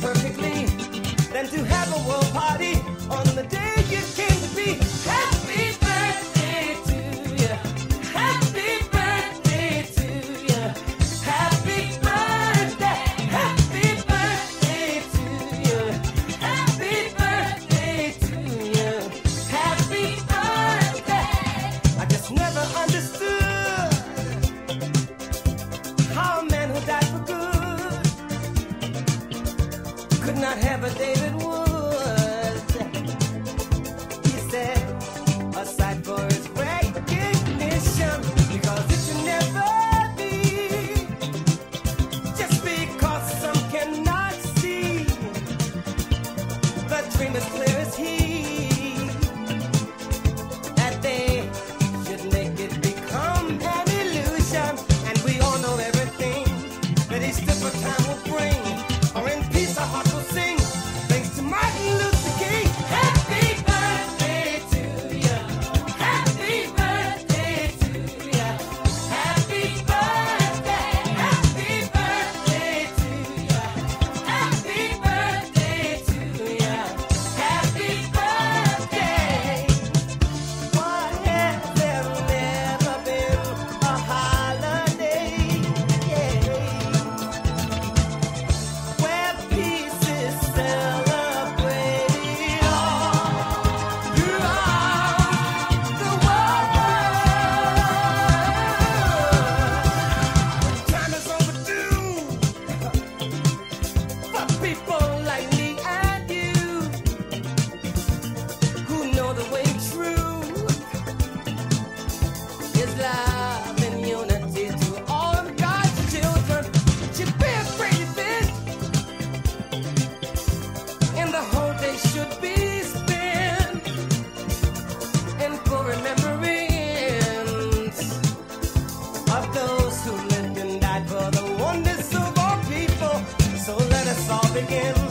perfectly than to have a world party on the day you came to be. begin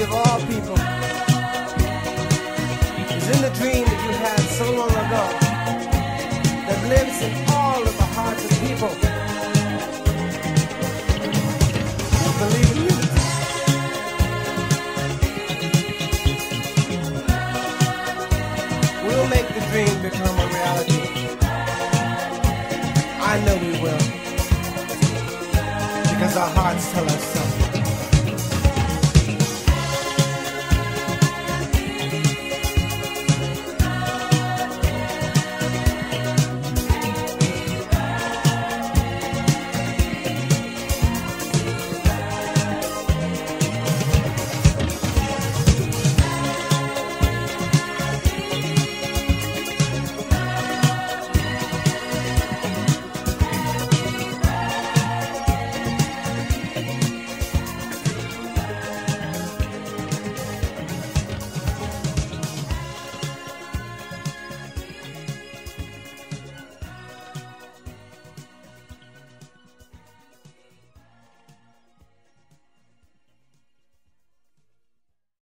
of all people is in the dream that you had so long ago that lives in all of the hearts of people. Believe. We'll make the dream become a reality. I know we will. Because our hearts tell us so.